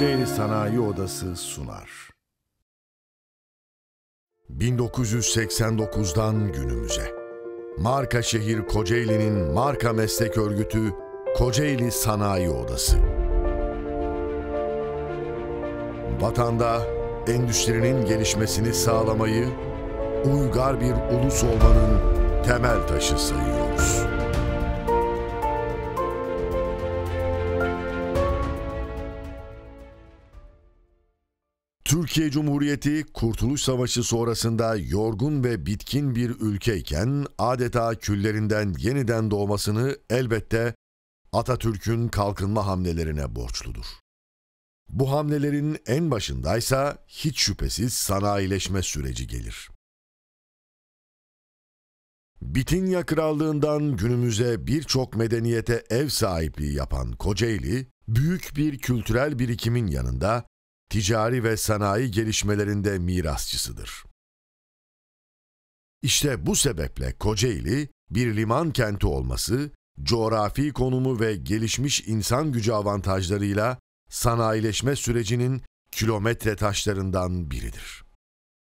Kocaeli Sanayi Odası sunar. 1989'dan günümüze. Marka şehir Kocaeli'nin marka meslek örgütü Kocaeli Sanayi Odası. Vatanda endüstrinin gelişmesini sağlamayı uygar bir ulus olmanın temel taşı sayıyoruz. Türkiye Cumhuriyeti Kurtuluş Savaşı sonrasında yorgun ve bitkin bir ülkeyken adeta küllerinden yeniden doğmasını elbette Atatürk'ün kalkınma hamlelerine borçludur. Bu hamlelerin en başındaysa hiç şüphesiz sanayileşme süreci gelir. Bitinya Krallığından günümüze birçok medeniyete ev sahipliği yapan Kocaeli, büyük bir kültürel birikimin yanında ticari ve sanayi gelişmelerinde mirasçısıdır. İşte bu sebeple Kocaeli, bir liman kenti olması, coğrafi konumu ve gelişmiş insan gücü avantajlarıyla sanayileşme sürecinin kilometre taşlarından biridir.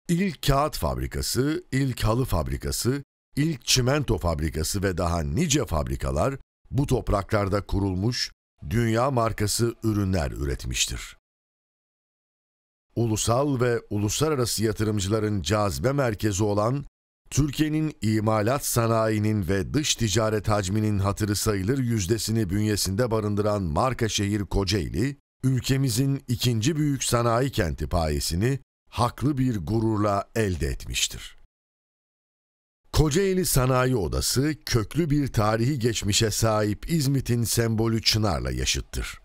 İlk kağıt fabrikası, ilk halı fabrikası, ilk çimento fabrikası ve daha nice fabrikalar bu topraklarda kurulmuş, dünya markası ürünler üretmiştir. Ulusal ve uluslararası yatırımcıların cazibe merkezi olan Türkiye'nin imalat sanayinin ve dış ticaret hacminin hatırı sayılır yüzdesini bünyesinde barındıran marka şehir Kocaeli, ülkemizin ikinci büyük sanayi kenti payesini haklı bir gururla elde etmiştir. Kocaeli Sanayi Odası köklü bir tarihi geçmişe sahip İzmit'in sembolü Çınar'la yaşıttır.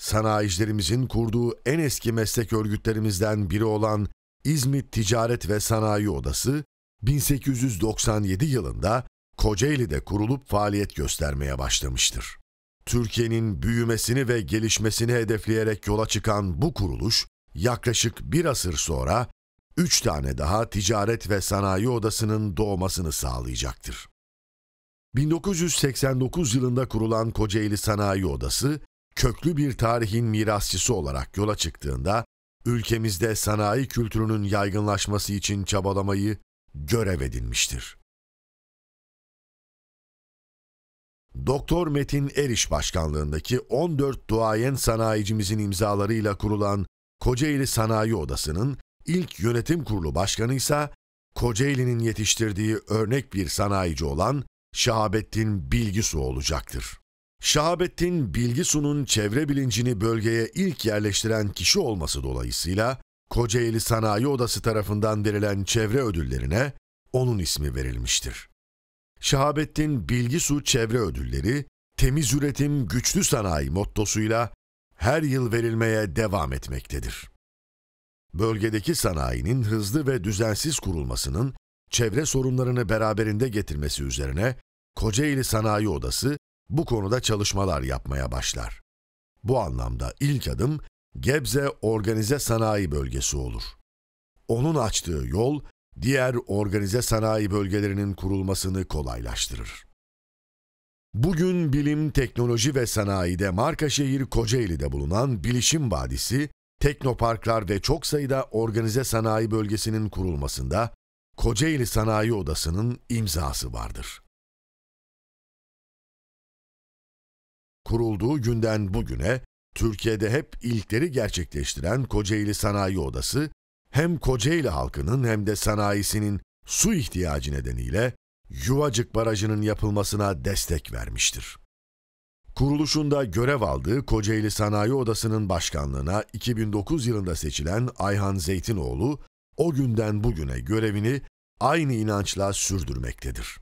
Sanayicilerimizin kurduğu en eski meslek örgütlerimizden biri olan İzmit Ticaret ve Sanayi Odası, 1897 yılında Kocaeli'de kurulup faaliyet göstermeye başlamıştır. Türkiye'nin büyümesini ve gelişmesini hedefleyerek yola çıkan bu kuruluş, yaklaşık bir asır sonra üç tane daha ticaret ve sanayi odasının doğmasını sağlayacaktır. 1989 yılında kurulan Kocaeli Sanayi Odası, köklü bir tarihin mirasçısı olarak yola çıktığında, ülkemizde sanayi kültürünün yaygınlaşması için çabalamayı görev edinmiştir. Doktor Metin Eriş başkanlığındaki 14 duayen sanayicimizin imzalarıyla kurulan Kocaeli Sanayi Odası'nın ilk yönetim kurulu başkanı ise Kocaeli'nin yetiştirdiği örnek bir sanayici olan Şahabettin Bilgisu olacaktır. Şahabettin Bilgisu'nun çevre bilincini bölgeye ilk yerleştiren kişi olması dolayısıyla Kocaeli Sanayi Odası tarafından verilen çevre ödüllerine onun ismi verilmiştir. Şahabettin Bilgisu Çevre Ödülleri, temiz üretim, güçlü sanayi mottosuyla her yıl verilmeye devam etmektedir. Bölgedeki sanayinin hızlı ve düzensiz kurulmasının çevre sorunlarını beraberinde getirmesi üzerine Kocaeli Sanayi Odası bu konuda çalışmalar yapmaya başlar. Bu anlamda ilk adım Gebze Organize Sanayi Bölgesi olur. Onun açtığı yol diğer organize sanayi bölgelerinin kurulmasını kolaylaştırır. Bugün bilim, teknoloji ve sanayide marka şehir Kocaeli'de bulunan Bilişim Vadisi, teknoparklar ve çok sayıda organize sanayi bölgesinin kurulmasında Kocaeli Sanayi Odası'nın imzası vardır. Kurulduğu günden bugüne Türkiye'de hep ilkleri gerçekleştiren Kocaeli Sanayi Odası, hem Kocaeli halkının hem de sanayisinin su ihtiyacı nedeniyle Yuvacık Barajı'nın yapılmasına destek vermiştir. Kuruluşunda görev aldığı Kocaeli Sanayi Odası'nın başkanlığına 2009 yılında seçilen Ayhan Zeytinoğlu, o günden bugüne görevini aynı inançla sürdürmektedir.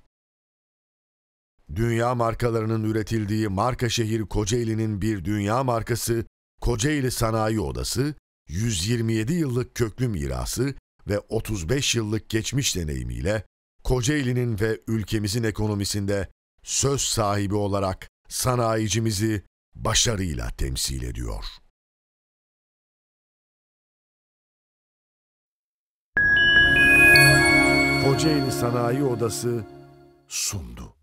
Dünya markalarının üretildiği marka şehir Kocaeli'nin bir dünya markası Kocaeli Sanayi Odası, 127 yıllık köklü mirası ve 35 yıllık geçmiş deneyimiyle Kocaeli'nin ve ülkemizin ekonomisinde söz sahibi olarak sanayicimizi başarıyla temsil ediyor. Kocaeli Sanayi Odası sundu.